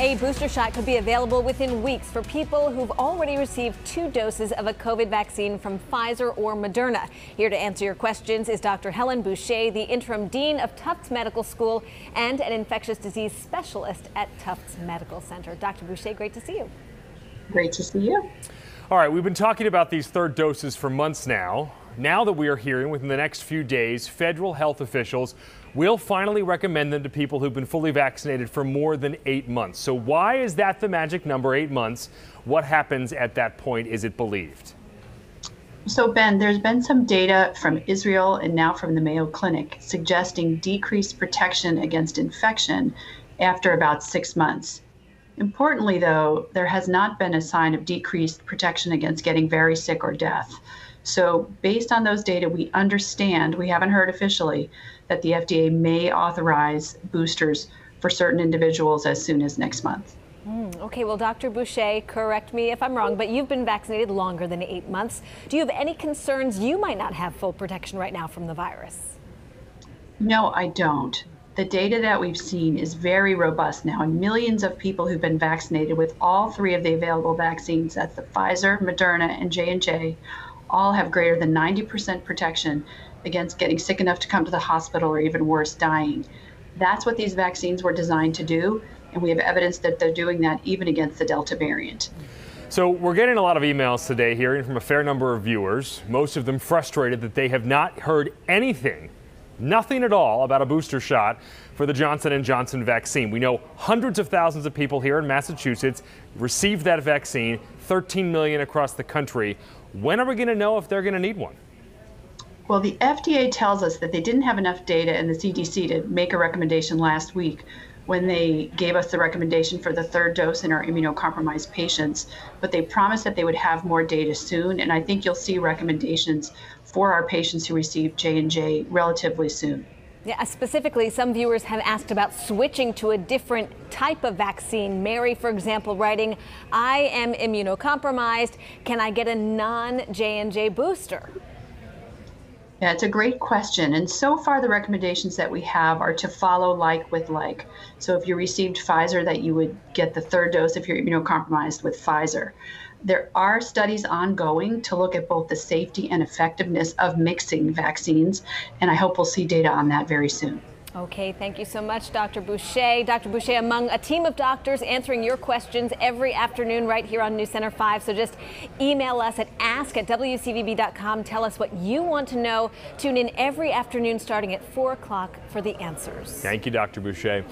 A booster shot could be available within weeks for people who've already received two doses of a COVID vaccine from Pfizer or Moderna. Here to answer your questions is Dr. Helen Boucher, the interim dean of Tufts Medical School and an infectious disease specialist at Tufts Medical Center. Dr. Boucher, great to see you. Great to see you. All right, we've been talking about these third doses for months now. Now that we are hearing within the next few days, federal health officials will finally recommend them to people who've been fully vaccinated for more than eight months. So, why is that the magic number, eight months? What happens at that point, is it believed? So, Ben, there's been some data from Israel and now from the Mayo Clinic suggesting decreased protection against infection after about six months. Importantly, though, there has not been a sign of decreased protection against getting very sick or death. So, based on those data, we understand, we haven't heard officially, that the FDA may authorize boosters for certain individuals as soon as next month. Mm, okay, well, Dr. Boucher, correct me if I'm wrong, but you've been vaccinated longer than eight months. Do you have any concerns you might not have full protection right now from the virus? No, I don't. The data that we've seen is very robust now, and millions of people who've been vaccinated with all three of the available vaccines, that's the Pfizer, Moderna, and J&J, all have greater than 90% protection against getting sick enough to come to the hospital or even worse, dying. That's what these vaccines were designed to do, and we have evidence that they're doing that even against the Delta variant. So, we're getting a lot of emails today, hearing from a fair number of viewers, most of them frustrated that they have not heard anything, nothing at all about a booster shot for the Johnson & Johnson vaccine. We know hundreds of thousands of people here in Massachusetts received that vaccine, 13 million across the country. When are we going to know if they're going to need one? Well, the FDA tells us that they didn't have enough data and the CDC to make a recommendation last week when they gave us the recommendation for the third dose in our immunocompromised patients, but they promised that they would have more data soon, and I think you'll see recommendations for our patients who received J&J relatively soon. Yeah, specifically, some viewers have asked about switching to a different type of vaccine. Mary, for example, writing, I am immunocompromised. Can I get a non J&J booster? Yeah, it's a great question. And so far, the recommendations that we have are to follow like with like. So if you received Pfizer, that you would get the third dose if you're immunocompromised with Pfizer. There are studies ongoing to look at both the safety and effectiveness of mixing vaccines, and I hope we'll see data on that very soon. Okay, thank you so much, Dr. Boucher. Dr. Boucher, among a team of doctors answering your questions every afternoon right here on News Center 5. So just email us at ask at WCVB.com. Tell us what you want to know. Tune in every afternoon starting at 4 o'clock for the answers. Thank you, Dr. Boucher.